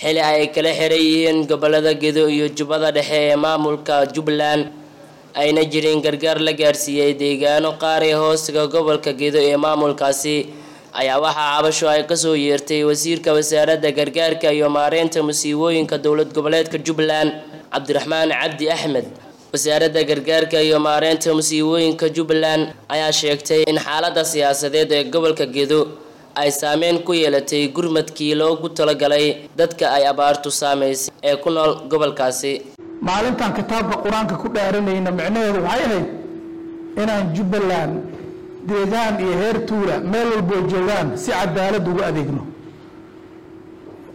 xili ay kala xiran yihiin gobollada gedo iyo jubbada dhexe ee maamulka jubbaland. Ayna jirin gargaar la gaarsiiyey deegaano qaar ee hoostiga gobolka gedo ee maamulkaasi. Ayaa waxaa cabasho ay ka soo yeertay wasiirka wasaaradda gargaarka iyo maareynta musiibooyinka dowlad goboleedka jubbaland cabdiraxmaan cabdi axmed. Wasaaradda gargaarka iyo maareynta musiibooyinka jubbaland ayaa sheegtay in xaaladda siyaasadeed ee gobolka gedo ay saameyn ku yeelatay gurmadkii loogu talagalay dadka ay abaartu saameysay ee ku nool gobolkaasi. Maalintan kitaabka qur'aanka ku dhaaranayna micnaheedu waxay ahayd inaan jubbaland deegaan iyo heer tuula meel walboo joogaan si cadaalad ugu adeegno.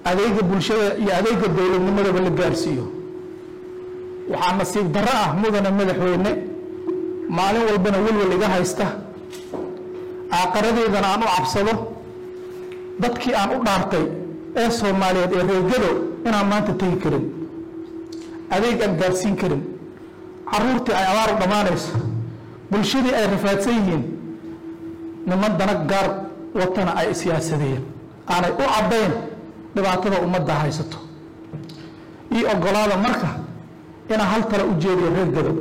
Adeega bulshada iyo adeega dowladnimadaba la gaarsiiyo. Waxaa nasiib darro ah mudane madaxweyne maalin walbana welwel iga haysta. Aaqaradeydana aan u cabsado dadkii aan u dhaartay ee soomaaliyeed ee reergado inaan maanta tegi karin adeeg aan gaarsiin karin caruurtii ay abaar u dhammaanayso bulshadii ay rafaadsan yihiin niman dana gaar watana ay siyaasadeen aanay u caddayn dhibaatada ummadda haysato. Ii ogolaada marka inaan hal tale u jeediyo reer gado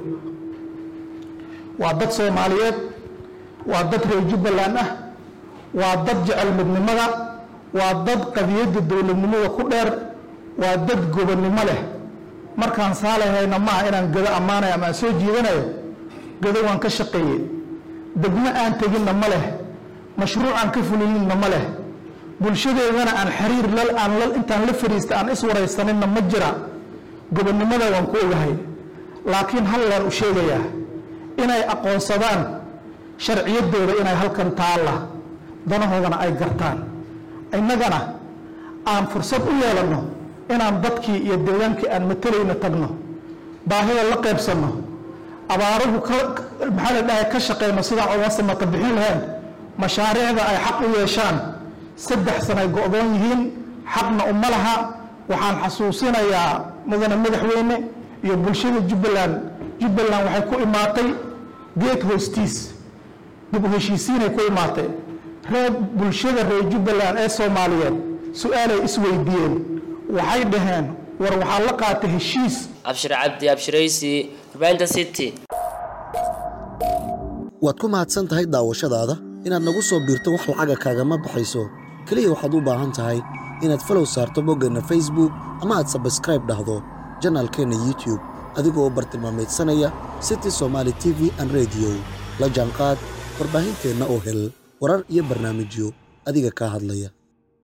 waa dad soomaaliyeed waa dad reer jubbaland ah waa dad jecel midnimada waa dad qadiyadda dowladnimada ku dheer waa dad gobonnimo leh. Markaan saalahayna maaha inaan gado ammaanayo ama aan soo jiidanayo gado waan ka shaqeeyey. Degmo aan teginna ma leh mashruuc aan ka fulininna ma leh. Bulshadeedana aan xiriir lal aan lal intaan la fariista aan iswaraysaninna ma jira. Gobonnimada waan ku ogahay. Laakiin hal laan u sheegayaa. Inay aqoonsadaan sharciyadooda inay halkan taalla danahoodana ay gartaan. Innagana aan fursad u yeelanno inaan dadkii iyo deegaankii aan matalayna tagno baahida la qaybsanno abaaruhu maxaa la dhahay ka shaqayno sidaan uga samata bixin lahayn mashaariicda ay xaq u yeeshaan saddex sanay go-doon yihiin xaqna uma laha. Waxaan xasuusinayaa mudane madaxweyne iyo bulshada jubbaland. Jubbaland waxay ku imaatay geed hoostiis dib u heshiisiinay ku imaatay reer bulshada reer jubbaland ee soomaaliyeed su'aalay isweydiiyeen waxay dhaheen war waxaa la qaatay heshiis. Abshir cabdi abshiraysi warbaahinta city. Waad ku mahadsan tahay daawashadaada? Inaad nagu soo biirto wax lacaga kaagama baxayso. Keliya waxaad u baahan tahay inaad falow saarto boggeenna facebook ama aad sabskraib dhahdo janaalkeenna youtub adigoo bartilmaameedsanaya city somaali t v an rediyo la jaanqaad warbaahinteenna oo hel warar iyo barnaamijyo adiga kaa hadlaya